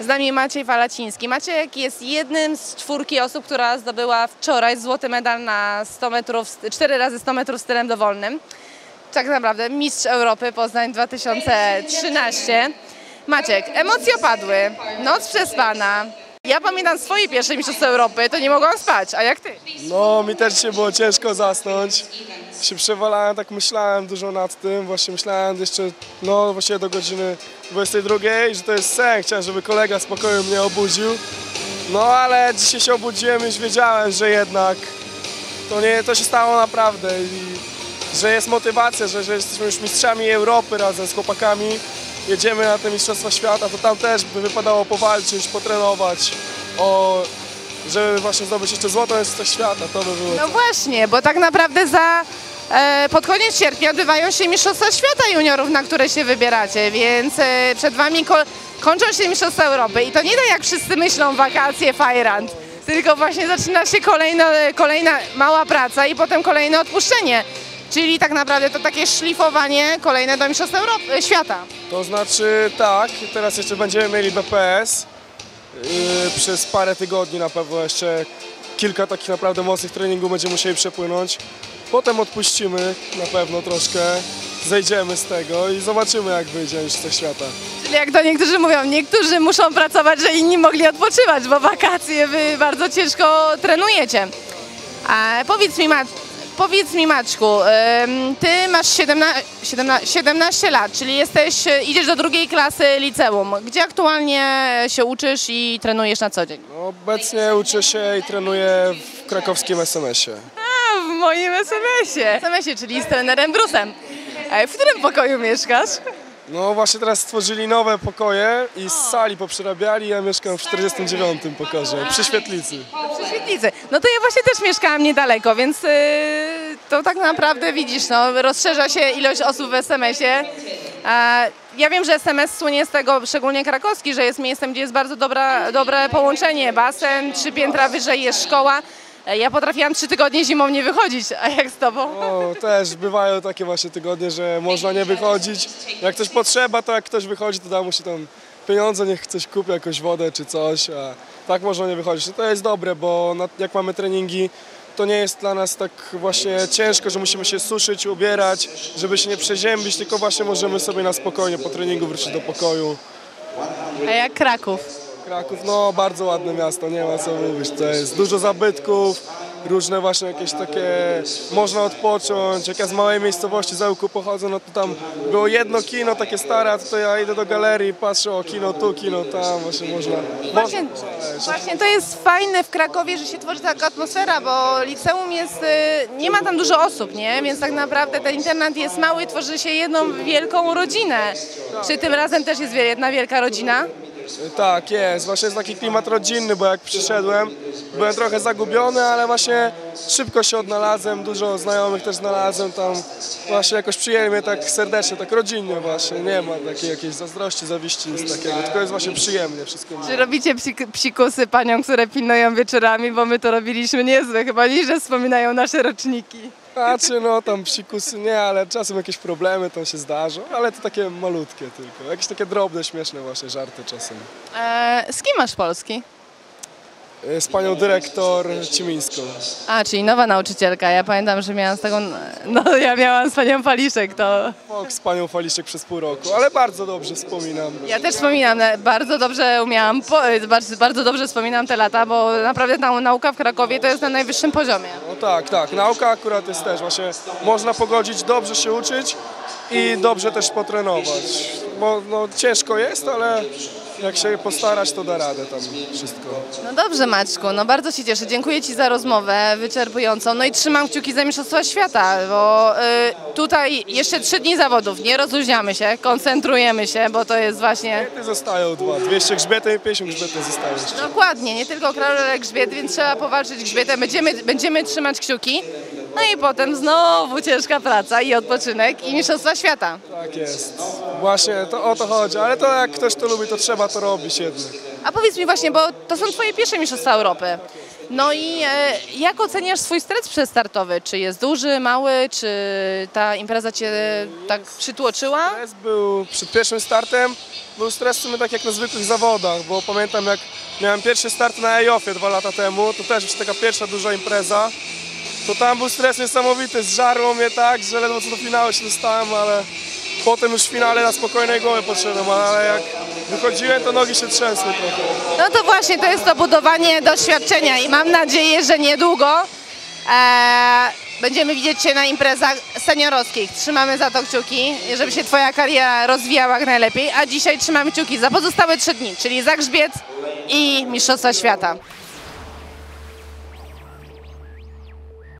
Z nami Maciej Walaciński. Maciek jest jednym z czwórki osób, która zdobyła wczoraj złoty medal na 100 metrów, 4 razy 100 metrów stylem dowolnym. Tak naprawdę mistrz Europy Poznań 2013. Maciek, emocje opadły, noc przespana. Ja pamiętam swoje pierwsze mistrzostwo Europy, to nie mogłam spać, a jak ty? No, mi też się było ciężko zasnąć. Się przewalałem, tak myślałem dużo nad tym. Właśnie myślałem jeszcze, no właśnie do godziny 22, że to jest sen. Chciałem, żeby kolega spokoju mnie obudził. No, ale dzisiaj się obudziłem i już wiedziałem, że jednak to nie, to się stało naprawdę i że jest motywacja, że, że jesteśmy już mistrzami Europy razem z chłopakami. Jedziemy na te Mistrzostwa Świata, to tam też by wypadało powalczyć, potrenować, o, żeby właśnie zdobyć jeszcze złoto Mistrzostwo Świata, to by było No właśnie, bo tak naprawdę za e, pod koniec sierpnia odbywają się Mistrzostwa Świata Juniorów, na które się wybieracie, więc e, przed Wami ko- kończą się Mistrzostwa Europy i to nie tak jak wszyscy myślą wakacje, fajrant, tylko właśnie zaczyna się kolejna, kolejna mała praca i potem kolejne odpuszczenie. Czyli tak naprawdę to takie szlifowanie kolejne do Mistrzostw Europy, Świata. To znaczy tak, teraz jeszcze będziemy mieli BPS yy, przez parę tygodni na pewno jeszcze kilka takich naprawdę mocnych treningów będziemy musieli przepłynąć. Potem odpuścimy na pewno troszkę, zejdziemy z tego i zobaczymy jak wyjdzie Mistrzostwo Świata. Czyli jak to niektórzy mówią, niektórzy muszą pracować, że inni mogli odpoczywać, bo wakacje wy bardzo ciężko trenujecie. A powiedz mi, Ma, powiedz mi Maćku, ty masz 17, 17, 17 lat, czyli jesteś, e, idziesz do drugiej klasy liceum. Gdzie aktualnie się uczysz i trenujesz na co dzień? No, obecnie uczę się i trenuję w krakowskim SMS-ie. A, w moim SMS-ie. SMS-ie, czyli z trenerem Brusem. E, W którym pokoju mieszkasz? No właśnie teraz stworzyli nowe pokoje i z sali poprzerabiali, ja mieszkam w 49 pokorze, przy świetlicy. Przy świetlicy. No to ja właśnie też mieszkałam niedaleko, więc yy, to tak naprawdę widzisz, no, rozszerza się ilość osób w SMS-ie. Ja wiem, że SMS słynie z tego, szczególnie krakowski, że jest miejscem, gdzie jest bardzo dobra, dobre połączenie. Basen, trzy piętra wyżej jest szkoła. E, Ja potrafiłam trzy tygodnie zimą nie wychodzić, a jak z tobą? O, też bywają takie właśnie tygodnie, że można nie wychodzić. Jak coś potrzeba, to jak ktoś wychodzi, to da mu się tam pieniądze, niech coś kupi, jakąś wodę czy coś, a tak można nie wychodzić. No to jest dobre, bo jak mamy treningi, to nie jest dla nas tak właśnie ciężko, że musimy się suszyć, ubierać, żeby się nie przeziębić, tylko właśnie możemy sobie na spokojnie po treningu wrócić do pokoju. A jak Kraków? Kraków, no bardzo ładne miasto, nie ma co mówić. To jest dużo zabytków, różne właśnie jakieś takie, można odpocząć. Jak ja z małej miejscowości Zełku pochodzę, no to tam było jedno kino takie stare, a tutaj ja idę do galerii, patrzę o kino tu, kino tam, właśnie można. Właśnie, właśnie to jest fajne w Krakowie, że się tworzy taka atmosfera, bo liceum jest, y, nie ma tam dużo osób, nie? Więc tak naprawdę ten internat jest mały, tworzy się jedną wielką rodzinę. Czy tym razem też jest jedna wielka rodzina? Tak, jest. Właśnie jest taki klimat rodzinny, bo jak przyszedłem, byłem trochę zagubiony, ale właśnie szybko się odnalazłem, dużo znajomych też znalazłem tam. Właśnie jakoś przyjęli mnie tak serdecznie, tak rodzinnie właśnie. Nie ma takiej jakiejś zazdrości, zawiści, nic takiego, tylko jest właśnie przyjemnie wszystko. Czy robicie psik- psikusy paniom, które pilnują wieczorami, bo my to robiliśmy niezłe, chyba nie, że wspominają nasze roczniki. Znaczy, no tam psikusy nie, ale czasem jakieś problemy tam się zdarzą, ale to takie malutkie tylko. Jakieś takie drobne, śmieszne właśnie żarty czasem. E, z kim masz polski? Y, Z panią dyrektor Cimińską. A, czyli nowa nauczycielka. Ja pamiętam, że miałam z taką, no ja miałam z panią Paliszek, to Fok z panią Faliszek przez pół roku, ale bardzo dobrze wspominam. Ja też wspominam, e, bardzo dobrze umiałam, e, bardzo, bardzo dobrze wspominam te lata, bo naprawdę ta nauka w Krakowie to jest na najwyższym poziomie. No tak, tak. Nauka akurat jest też właśnie, można pogodzić dobrze się uczyć i dobrze też potrenować. Bo no, ciężko jest, ale jak się postarać, to da radę tam wszystko. No dobrze Maćku, no bardzo się cieszę, dziękuję Ci za rozmowę wyczerpującą, no i trzymam kciuki za Mistrzostwa Świata, bo y, tutaj jeszcze trzy dni zawodów, nie rozluźniamy się, koncentrujemy się, bo to jest właśnie... Grzbiety zostają dwa, 200 grzbietem i 50 grzbietem zostają jeszcze. Dokładnie, nie tylko królek grzbiet, więc trzeba powalczyć grzbietem, będziemy, będziemy trzymać kciuki, no i potem znowu ciężka praca i odpoczynek i Mistrzostwa Świata. Tak jest. Właśnie to, o to chodzi, ale to jak ktoś to lubi, to trzeba to robić jednak. A powiedz mi właśnie, bo to są Twoje pierwsze Mistrzostwa Europy. No i e, jak oceniasz swój stres przestartowy? Czy jest duży, mały, czy ta impreza cię tak przytłoczyła? Stres był przed pierwszym startem, był stres w sumie tak jak na zwykłych zawodach, bo pamiętam jak miałem pierwszy start na EOF-ie dwa lata temu, to też już taka pierwsza duża impreza, to tam był stres niesamowity, zżarło mnie tak, że ledwo co do finału się dostałem, ale potem już w finale na spokojnej głowie podszedłem, ale jak wychodziłem, to nogi się trzęsły trochę. No to właśnie, to jest to budowanie doświadczenia i mam nadzieję, że niedługo e, będziemy widzieć Cię na imprezach seniorowskich. Trzymamy za to kciuki, żeby się Twoja kariera rozwijała jak najlepiej, a dzisiaj trzymamy kciuki za pozostałe trzy dni, czyli za grzbiet i Mistrzostwa Świata.